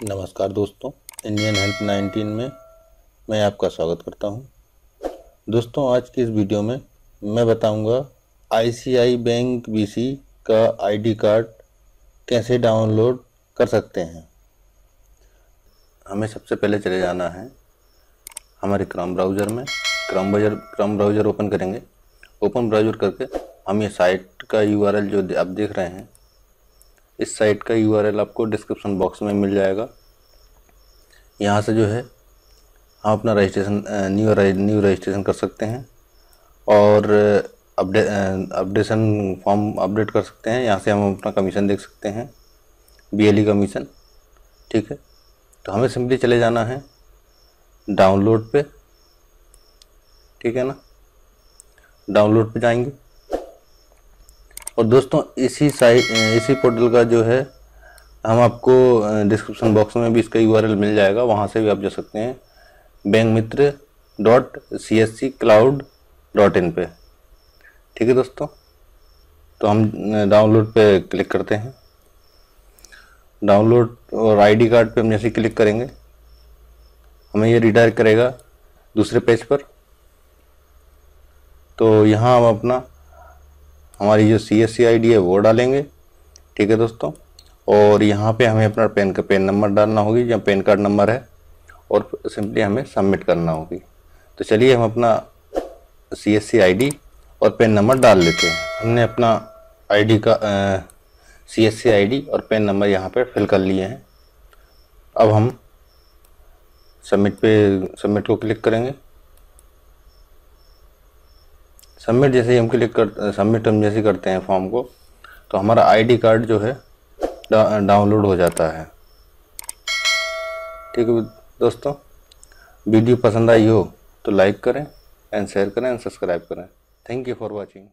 नमस्कार दोस्तों Indian help 19 में मैं आपका स्वागत करता हूँ। दोस्तों, आज की इस वीडियो में मैं बताऊँगा आईसीआई बैंक बीसी का आईडी कार्ड कैसे डाउनलोड कर सकते हैं। हमें सबसे पहले चले जाना है हमारे क्रम ब्राउज़र में। Chrome browser Chrome browser open करेंगे। ओपन ब्राउज़र करके हम ये साइट का यूआरएल जो आप देख रहे हैं इस साइट का यूआरएल आपको डिस्क्रिप्शन बॉक्स में मिल जाएगा। यहाँ से जो है हम अपना रजिस्ट्रेशन न्यू न्यू रजिस्ट्रेशन कर सकते हैं और अपडे अपडेशन फॉर्म अपडेट कर सकते हैं। यहाँ से हम अपना कमीशन देख सकते हैं बीएलई कमीशन ठीक है? तो हमें सिंपली चले जाना है डाउनलोड पे, ठीक है ना? डाउनलोड पे जाएँगे। और दोस्तों, इसी साइट इसी पोर्टल का जो है, हम आपको डिस्क्रिप्शन बॉक्स में भी इसका यूआरएल मिल जाएगा। वहाँ से भी आप जा सकते हैं। Bank Mitra dot C S C cloud dot in पे। ठीक है दोस्तों? तो हम डाउनलोड पे क्लिक करते हैं। डाउनलोड और आईडी कार्ड पे हम जैसे क्लिक करेंगे, हमें ये रिडायरेक्ट करेगा दूसरे पेज पर। तो यहाँ हम अपना हमारी जो सी एस सी आई डी है, वो डालेंगे। ठीक है दोस्तों? और यहाँ पे हमें अपना पेन का, पेन नंबर डालना होगी या पेन कार्ड नंबर है, और सिंपली हमें सबमिट करना होगी। तो चलिए हम अपना C S C I D और पेन नंबर डाल लेते हैं। हमने अपना आई डी का C S C I D और पेन नंबर यहाँ पे फिल कर लिए हैं। अब हम सबमिट पे, सबमिट को क्लिक करेंगे। सबमिट जैसे ही हम क्लिक कर, सबमिट हम जैसे करते हैं फॉर्म को तो हमारा आईडी कार्ड जो है डाउनलोड हो जाता है। ठीक है दोस्तों, वीडियो पसंद आई हो तो लाइक करें, एंड शेयर करें, एंड सब्सक्राइब करें। Thank you for watching